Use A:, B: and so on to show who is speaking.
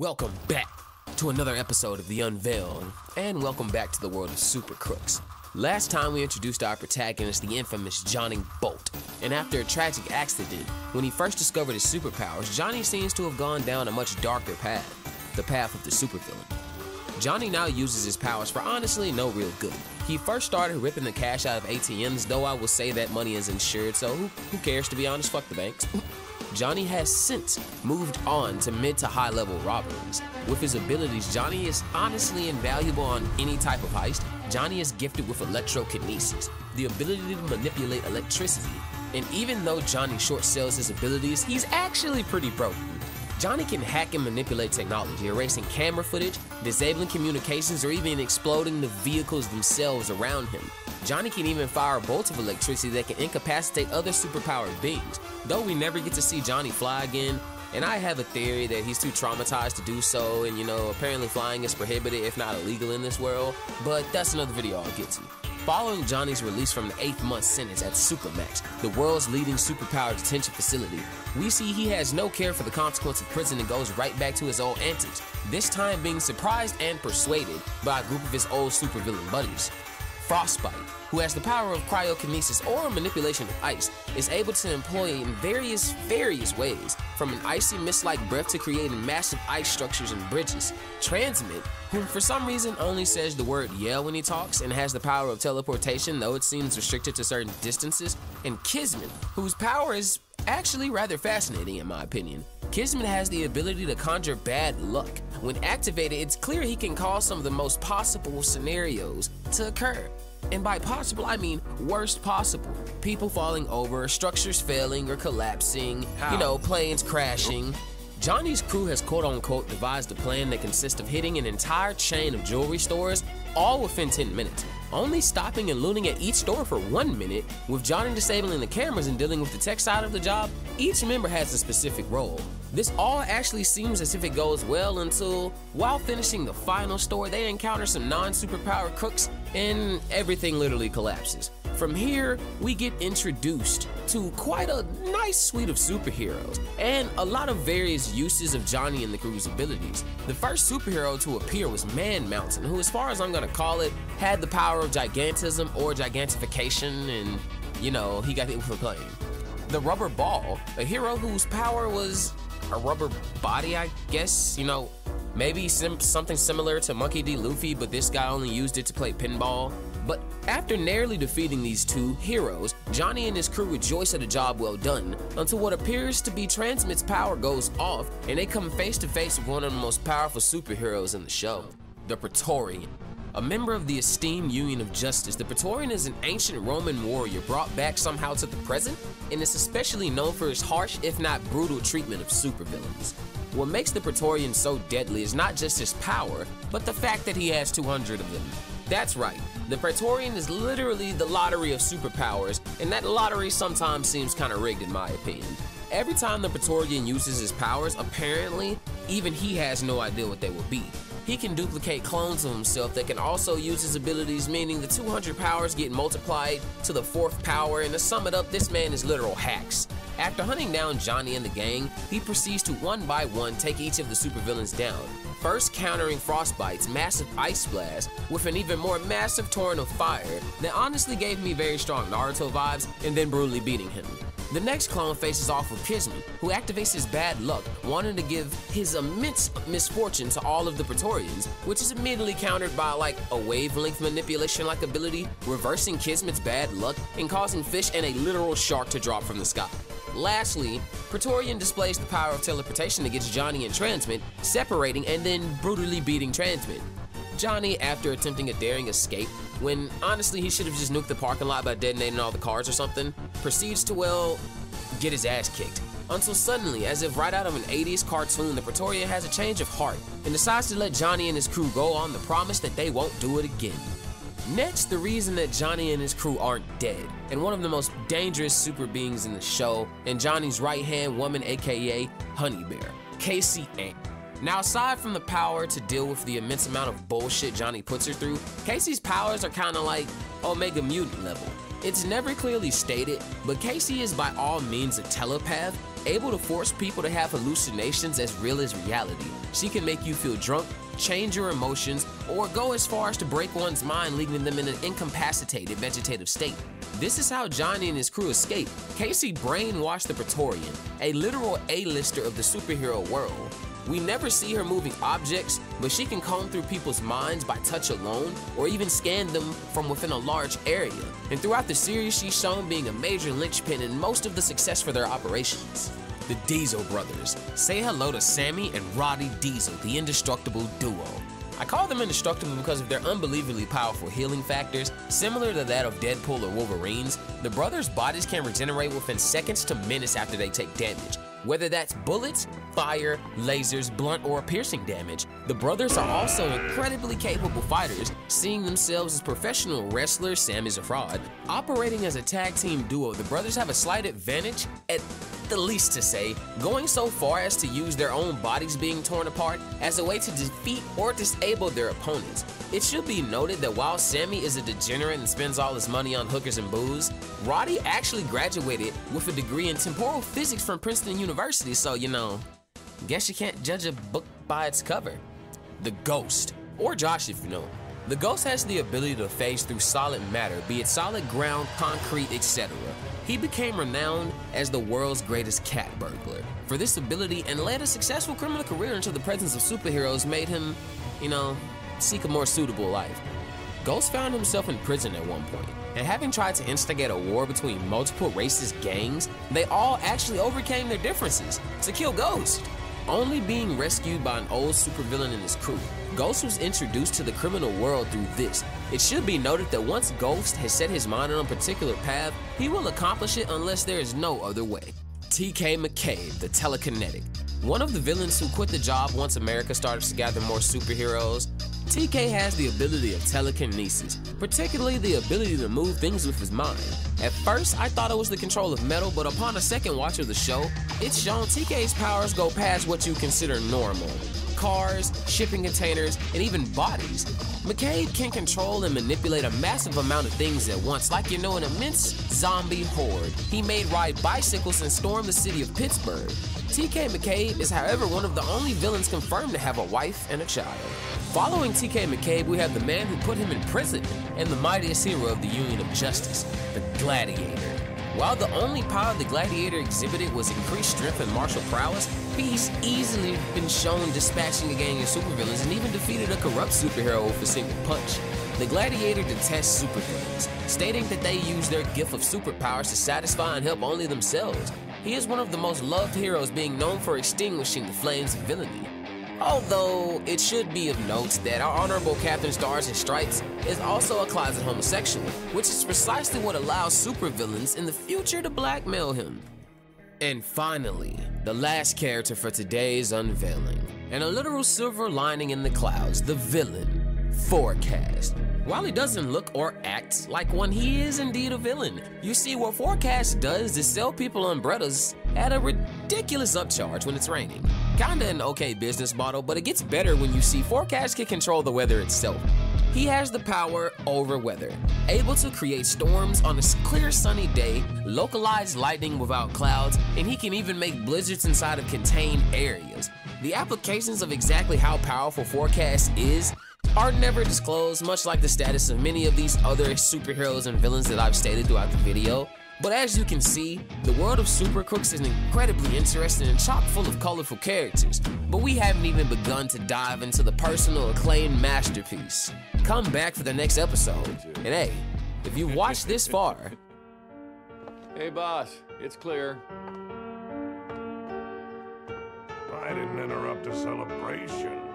A: Welcome back to another episode of The Unveiled, and welcome back to the world of Super Crooks. Last time we introduced our protagonist, the infamous Johnny Bolt, and after a tragic accident, when he first discovered his superpowers, Johnny seems to have gone down a much darker path, the path of the supervillain. Johnny now uses his powers for honestly no real good. He first started ripping the cash out of ATMs, though I will say that money is insured, so who, who cares to be honest? Fuck the banks. Johnny has since moved on to mid to high level robberies. With his abilities, Johnny is honestly invaluable on any type of heist. Johnny is gifted with electrokinesis, the ability to manipulate electricity. And even though Johnny short sells his abilities, he's actually pretty broken. Johnny can hack and manipulate technology, erasing camera footage, disabling communications, or even exploding the vehicles themselves around him. Johnny can even fire bolts of electricity that can incapacitate other superpowered beings. Though we never get to see Johnny fly again, and I have a theory that he's too traumatized to do so, and you know, apparently flying is prohibited if not illegal in this world, but that's another video I'll get to. Following Johnny's release from the eighth month sentence at Supermax, the world's leading superpowered detention facility, we see he has no care for the consequence of prison and goes right back to his old antics, this time being surprised and persuaded by a group of his old supervillain buddies. Frostbite, who has the power of cryokinesis or manipulation of ice, is able to employ it in various, various ways, from an icy mist-like breath to creating massive ice structures and bridges. Transmit, who for some reason only says the word yeah when he talks and has the power of teleportation, though it seems restricted to certain distances, and Kismet, whose power is actually rather fascinating in my opinion. Kismet has the ability to conjure bad luck. When activated, it's clear he can cause some of the most possible scenarios to occur. And by possible, I mean worst possible. People falling over, structures failing or collapsing,
B: How?
A: you know, planes crashing. Johnny's crew has quote unquote devised a plan that consists of hitting an entire chain of jewelry stores all within 10 minutes, only stopping and looting at each store for one minute. With Johnny disabling the cameras and dealing with the tech side of the job, each member has a specific role. This all actually seems as if it goes well until, while finishing the final store, they encounter some non superpowered crooks and everything literally collapses. From here, we get introduced to quite a nice suite of superheroes and a lot of various uses of Johnny and the crew's abilities. The first superhero to appear was Man Mountain, who, as far as I'm gonna call it, had the power of gigantism or gigantification, and you know, he got hit with a plane. The Rubber Ball, a hero whose power was a rubber body, I guess, you know, maybe sim- something similar to Monkey D. Luffy, but this guy only used it to play pinball. But after narrowly defeating these two heroes, Johnny and his crew rejoice at a job well done until what appears to be Transmit's power goes off and they come face to face with one of the most powerful superheroes in the show, the Praetorian. A member of the esteemed Union of Justice, the Praetorian is an ancient Roman warrior brought back somehow to the present and is especially known for his harsh, if not brutal, treatment of supervillains. What makes the Praetorian so deadly is not just his power, but the fact that he has 200 of them. That's right, the Praetorian is literally the lottery of superpowers, and that lottery sometimes seems kinda rigged in my opinion. Every time the Praetorian uses his powers, apparently, even he has no idea what they will be. He can duplicate clones of himself that can also use his abilities, meaning the 200 powers get multiplied to the fourth power, and to sum it up, this man is literal hacks. After hunting down Johnny and the gang, he proceeds to one by one take each of the supervillains down. First countering Frostbite's massive ice blast with an even more massive torrent of fire that honestly gave me very strong Naruto vibes, and then brutally beating him. The next clone faces off with Kismet, who activates his bad luck, wanting to give his immense misfortune to all of the Praetorians, which is immediately countered by like a wavelength manipulation like ability, reversing Kismet's bad luck and causing fish and a literal shark to drop from the sky. Lastly, Praetorian displays the power of teleportation against Johnny and Transmit, separating and then brutally beating Transmit. Johnny, after attempting a daring escape, when honestly he should have just nuked the parking lot by detonating all the cars or something, proceeds to, well, get his ass kicked. Until suddenly, as if right out of an 80s cartoon, the Praetorian has a change of heart and decides to let Johnny and his crew go on the promise that they won't do it again. Next, the reason that Johnny and his crew aren't dead, and one of the most dangerous super beings in the show, and Johnny's right hand woman, aka Honey Bear, Casey. Now, aside from the power to deal with the immense amount of bullshit Johnny puts her through, Casey's powers are kind of like Omega Mutant level. It's never clearly stated, but Casey is by all means a telepath, able to force people to have hallucinations as real as reality. She can make you feel drunk, change your emotions, or go as far as to break one's mind, leaving them in an incapacitated vegetative state. This is how Johnny and his crew escape. Casey brainwashed the Praetorian, a literal A-lister of the superhero world. We never see her moving objects, but she can comb through people's minds by touch alone, or even scan them from within a large area. And throughout the series, she's shown being a major linchpin in most of the success for their operations. The Diesel brothers. Say hello to Sammy and Roddy Diesel, the indestructible duo. I call them indestructible because of their unbelievably powerful healing factors, similar to that of Deadpool or Wolverine's. The brothers' bodies can regenerate within seconds to minutes after they take damage. Whether that's bullets, fire, lasers, blunt, or piercing damage, the brothers are also incredibly capable fighters, seeing themselves as professional wrestlers, Sam is a fraud. Operating as a tag team duo, the brothers have a slight advantage at the least to say, going so far as to use their own bodies being torn apart as a way to defeat or disable their opponents. It should be noted that while Sammy is a degenerate and spends all his money on hookers and booze, Roddy actually graduated with a degree in temporal physics from Princeton University, so you know, guess you can't judge a book by its cover. The Ghost, or Josh if you know. him. The Ghost has the ability to phase through solid matter, be it solid ground, concrete, etc. He became renowned as the world's greatest cat burglar for this ability and led a successful criminal career until the presence of superheroes made him, you know, seek a more suitable life. Ghost found himself in prison at one point, and having tried to instigate a war between multiple racist gangs, they all actually overcame their differences to kill Ghost. Only being rescued by an old supervillain and his crew, Ghost was introduced to the criminal world through this. It should be noted that once Ghost has set his mind on a particular path, he will accomplish it unless there is no other way. TK McCabe, the telekinetic. One of the villains who quit the job once America started to gather more superheroes, TK has the ability of telekinesis, particularly the ability to move things with his mind. At first, I thought it was the control of metal, but upon a second watch of the show, it's shown TK's powers go past what you consider normal cars, shipping containers, and even bodies. McCabe can control and manipulate a massive amount of things at once, like you know an immense zombie horde. He made ride bicycles and storm the city of Pittsburgh. TK McCabe is however one of the only villains confirmed to have a wife and a child. Following TK McCabe, we have the man who put him in prison and the mightiest hero of the Union of Justice, the Gladiator. While the only power the Gladiator exhibited was increased strength and martial prowess, he's easily been shown dispatching a gang of supervillains and even defeated a corrupt superhero with a single punch. The Gladiator detests supervillains, stating that they use their gift of superpowers to satisfy and help only themselves. He is one of the most loved heroes, being known for extinguishing the flames of villainy. Although it should be of note that our honorable Captain Stars and Stripes is also a closet homosexual, which is precisely what allows supervillains in the future to blackmail him. And finally, the last character for today's unveiling, and a literal silver lining in the clouds, the villain, Forecast. While he doesn't look or act like one, he is indeed a villain. You see, what Forecast does is sell people umbrellas at a ridiculous upcharge when it's raining. Kinda an okay business model, but it gets better when you see Forecast can control the weather itself. He has the power over weather, able to create storms on a clear sunny day, localize lightning without clouds, and he can even make blizzards inside of contained areas. The applications of exactly how powerful Forecast is are never disclosed, much like the status of many of these other superheroes and villains that I've stated throughout the video. But as you can see, the world of Super Crooks is incredibly interesting and chock full of colorful characters, but we haven't even begun to dive into the personal acclaimed masterpiece. Come back for the next episode, and hey, if you've watched this far...
B: Hey boss, it's clear.
C: I didn't interrupt a celebration.